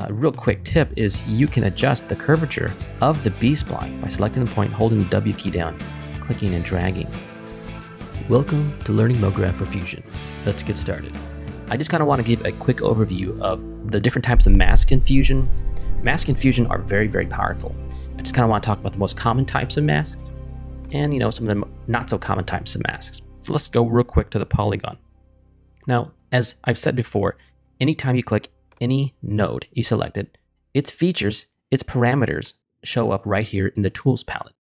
A real quick tip is you can adjust the curvature of the B-spline by selecting the point, holding the W key down, clicking and dragging. Welcome to Learning MoGraph for Fusion. Let's get started. I just kind of want to give a quick overview of the different types of mask in Fusion. Masks in Fusion are very, very powerful. I just kind of want to talk about the most common types of masks and, you know, some of the not so common types of masks. So let's go real quick to the polygon. Now, as I've said before, anytime you click any node you selected, its features, its parameters show up right here in the tools palette.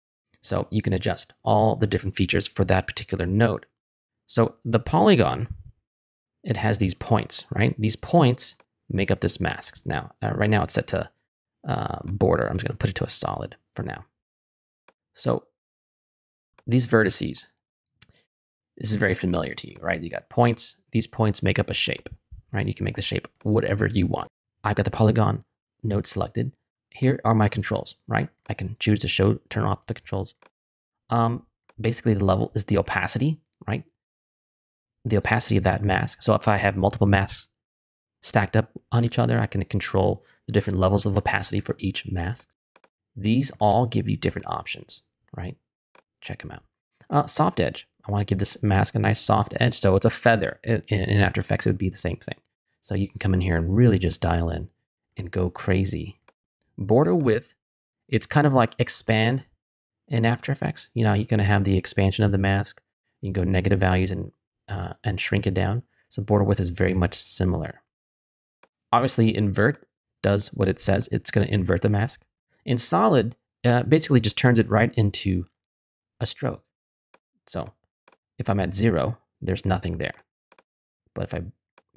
So you can adjust all the different features for that particular node. So the polygon, it has these points, right? These points make up this mask. Now, uh, right now it's set to uh, border. I'm just going to put it to a solid for now. So these vertices, this is very familiar to you, right? You got points. These points make up a shape right? You can make the shape whatever you want. I've got the polygon node selected. Here are my controls, right? I can choose to show, turn off the controls. Um, basically the level is the opacity, right? The opacity of that mask. So if I have multiple masks stacked up on each other, I can control the different levels of opacity for each mask. These all give you different options, right? Check them out. Uh, soft edge. I want to give this mask a nice soft edge. So it's a feather. In, in After Effects, it would be the same thing. So you can come in here and really just dial in and go crazy. Border width, it's kind of like expand in After Effects. You know, you're going to have the expansion of the mask. You can go negative values and, uh, and shrink it down. So border width is very much similar. Obviously, invert does what it says. It's going to invert the mask. In solid, uh, basically just turns it right into a stroke. So if I'm at zero, there's nothing there. But if I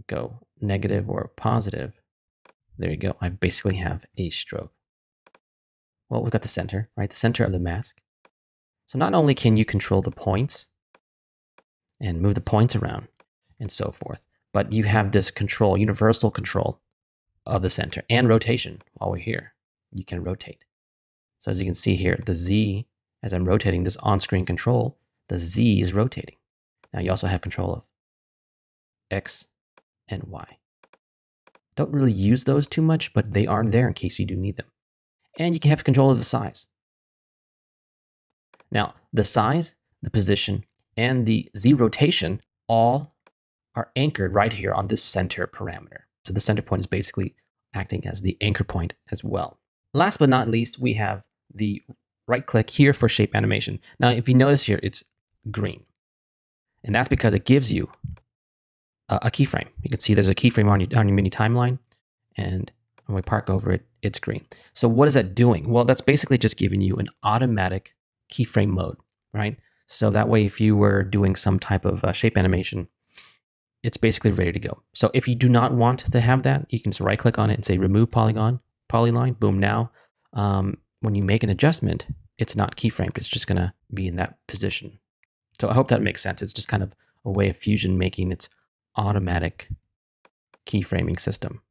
go negative or positive, there you go. I basically have a stroke. Well, we've got the center, right? The center of the mask. So not only can you control the points and move the points around and so forth, but you have this control, universal control of the center and rotation while we're here. You can rotate. So as you can see here, the Z, as I'm rotating this on-screen control, the Z is rotating. Now you also have control of X and Y. Don't really use those too much, but they are there in case you do need them. And you can have control of the size. Now, the size, the position, and the Z rotation all are anchored right here on this center parameter. So the center point is basically acting as the anchor point as well. Last but not least, we have the right click here for shape animation. Now, if you notice here, it's green. And that's because it gives you a, a keyframe. You can see there's a keyframe on your, on your mini timeline. And when we park over it, it's green. So what is that doing? Well, that's basically just giving you an automatic keyframe mode, right? So that way, if you were doing some type of uh, shape animation, it's basically ready to go. So if you do not want to have that, you can just right click on it and say remove polygon, polyline, boom, now. Um, when you make an adjustment, it's not keyframed. It's just gonna be in that position. So I hope that makes sense. It's just kind of a way of Fusion making its automatic keyframing system.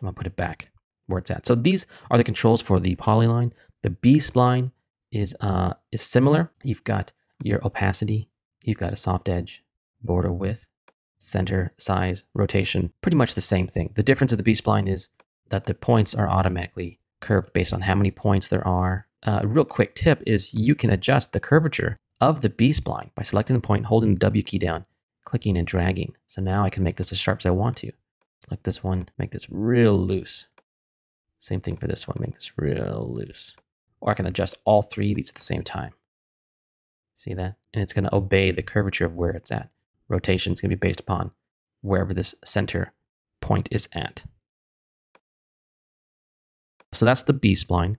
I'm gonna put it back where it's at. So these are the controls for the polyline. The B-spline is uh, is similar. You've got your opacity, you've got a soft edge, border width, center, size, rotation, pretty much the same thing. The difference of the B-spline is that the points are automatically curved based on how many points there are. Uh, a real quick tip is you can adjust the curvature of the B-spline by selecting the point, holding the W key down, clicking and dragging. So now I can make this as sharp as I want to. Like this one, make this real loose. Same thing for this one, make this real loose. Or I can adjust all three of these at the same time. See that? And it's going to obey the curvature of where it's at. Rotation is to be based upon wherever this center point is at. So that's the B-spline.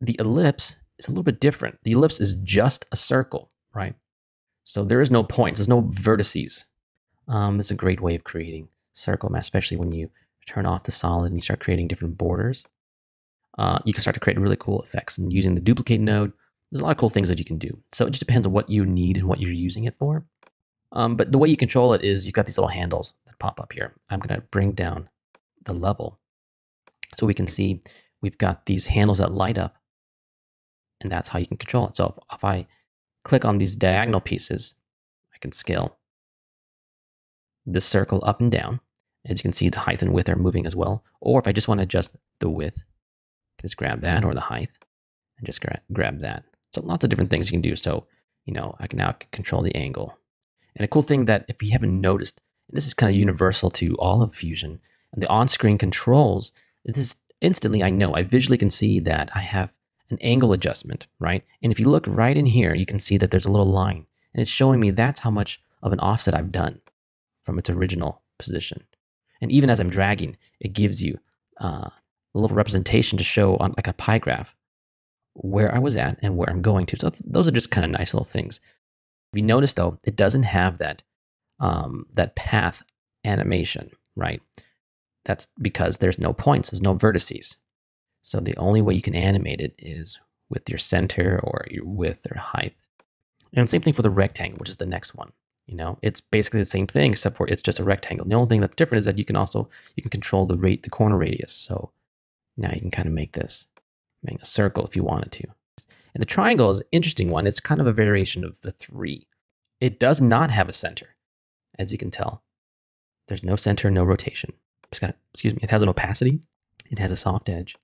The ellipse is a little bit different. The ellipse is just a circle right? So there is no points, there's no vertices. Um, it's a great way of creating circle math, especially when you turn off the solid and you start creating different borders. Uh, you can start to create really cool effects. And using the duplicate node, there's a lot of cool things that you can do. So it just depends on what you need and what you're using it for. Um, but the way you control it is you've got these little handles that pop up here. I'm going to bring down the level so we can see we've got these handles that light up and that's how you can control it. So if, if I click on these diagonal pieces, I can scale this circle up and down. As you can see, the height and width are moving as well. Or if I just want to adjust the width, just grab that or the height and just gra grab that. So lots of different things you can do. So, you know, I can now control the angle. And a cool thing that if you haven't noticed, this is kind of universal to all of Fusion, and the on-screen controls, this is instantly I know, I visually can see that I have an angle adjustment, right? And if you look right in here, you can see that there's a little line and it's showing me that's how much of an offset I've done from its original position. And even as I'm dragging, it gives you uh, a little representation to show on like a pie graph where I was at and where I'm going to. So those are just kind of nice little things. If you notice though, it doesn't have that um, that path animation, right? That's because there's no points, there's no vertices. So the only way you can animate it is with your center or your width or height. And same thing for the rectangle, which is the next one. You know, it's basically the same thing, except for it's just a rectangle. The only thing that's different is that you can also you can control the rate, the corner radius. So now you can kind of make this make a circle if you wanted to. And the triangle is an interesting one. It's kind of a variation of the three. It does not have a center, as you can tell. There's no center, no rotation. It's got, excuse me, it has an opacity. It has a soft edge.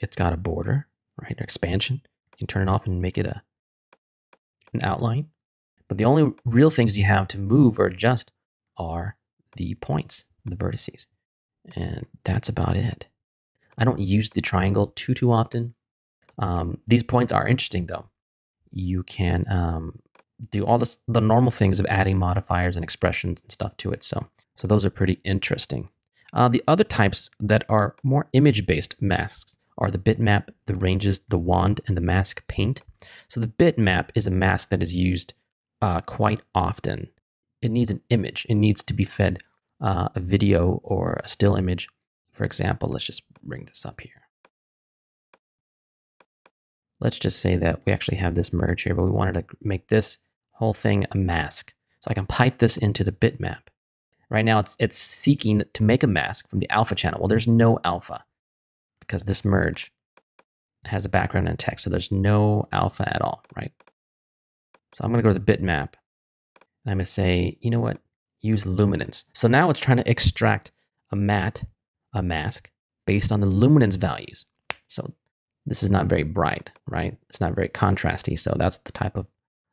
It's got a border, right? An Expansion. You can turn it off and make it a an outline. But the only real things you have to move or adjust are the points, the vertices. And that's about it. I don't use the triangle too, too often. Um, these points are interesting though. You can um, do all this, the normal things of adding modifiers and expressions and stuff to it. So, so those are pretty interesting. Uh, the other types that are more image-based masks are the bitmap, the ranges, the wand, and the mask paint. So the bitmap is a mask that is used uh, quite often. It needs an image. It needs to be fed uh, a video or a still image. For example, let's just bring this up here. Let's just say that we actually have this merge here, but we wanted to make this whole thing a mask. So I can pipe this into the bitmap. Right now, it's, it's seeking to make a mask from the alpha channel. Well, there's no alpha because this merge has a background and text. So there's no alpha at all, right? So I'm going to go to the bitmap. And I'm going to say, you know what? Use luminance. So now it's trying to extract a matte, a mask, based on the luminance values. So this is not very bright, right? It's not very contrasty. So that's the type of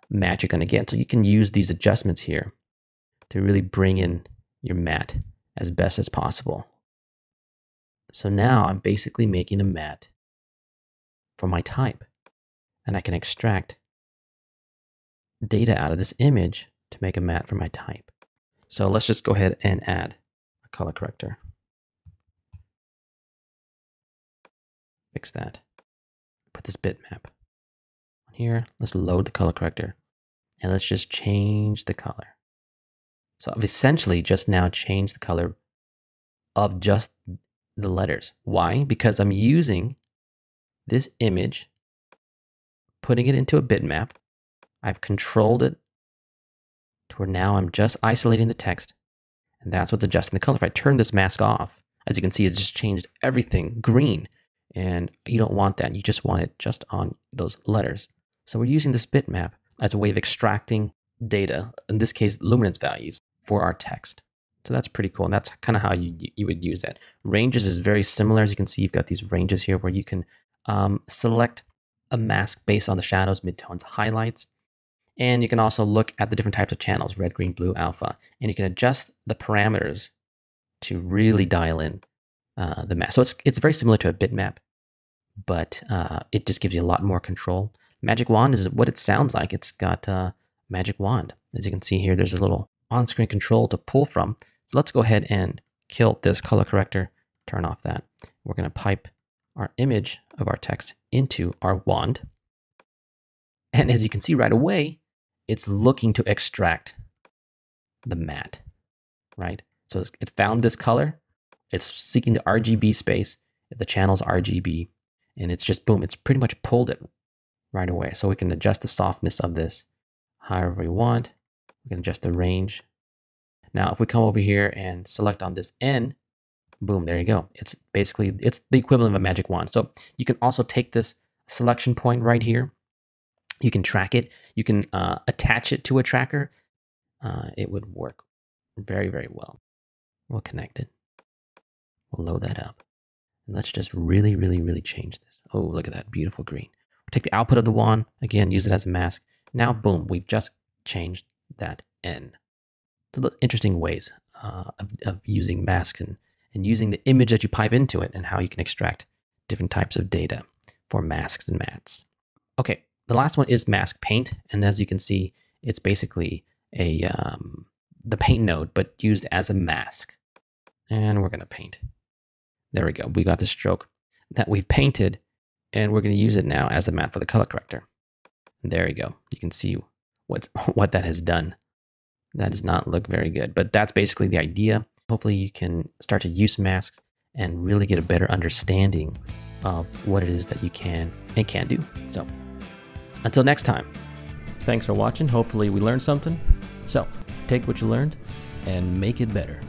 matte you're going to get. So you can use these adjustments here to really bring in your matte as best as possible. So now I'm basically making a matte for my type. And I can extract data out of this image to make a matte for my type. So let's just go ahead and add a color corrector. Fix that. Put this bitmap on here. Let's load the color corrector. And let's just change the color. So I've essentially just now changed the color of just the letters. Why? Because I'm using this image, putting it into a bitmap. I've controlled it to where now I'm just isolating the text. And that's what's adjusting the color. If I turn this mask off, as you can see, it's just changed everything green. And you don't want that. You just want it just on those letters. So we're using this bitmap as a way of extracting data, in this case, luminance values, for our text. So that's pretty cool. And that's kind of how you, you would use it. Ranges is very similar. As you can see, you've got these ranges here where you can um, select a mask based on the shadows, midtones, highlights. And you can also look at the different types of channels, red, green, blue, alpha. And you can adjust the parameters to really dial in uh, the mask. So it's, it's very similar to a bitmap, but uh, it just gives you a lot more control. Magic Wand is what it sounds like. It's got a Magic Wand. As you can see here, there's a little on-screen control to pull from. So let's go ahead and kill this color corrector, turn off that. We're going to pipe our image of our text into our wand. And as you can see right away, it's looking to extract the matte, right? So it found this color. It's seeking the RGB space. The channel's RGB. And it's just, boom, it's pretty much pulled it right away. So we can adjust the softness of this however we want. We can adjust the range now, if we come over here and select on this N, boom, there you go. It's basically, it's the equivalent of a magic wand. So you can also take this selection point right here. You can track it. You can uh, attach it to a tracker. Uh, it would work very, very well. We'll connect it. We'll load that up. And let's just really, really, really change this. Oh, look at that beautiful green. We'll take the output of the wand, again, use it as a mask. Now, boom, we've just changed that N. So interesting ways uh, of, of using masks and, and using the image that you pipe into it and how you can extract different types of data for masks and mattes. Okay, the last one is mask paint. And as you can see, it's basically a um, the paint node, but used as a mask. And we're going to paint. There we go. We got the stroke that we've painted, and we're going to use it now as the matte for the color corrector. There you go. You can see what's, what that has done. That does not look very good, but that's basically the idea. Hopefully you can start to use masks and really get a better understanding of what it is that you can and can't do. So until next time, thanks for watching. Hopefully we learned something. So take what you learned and make it better.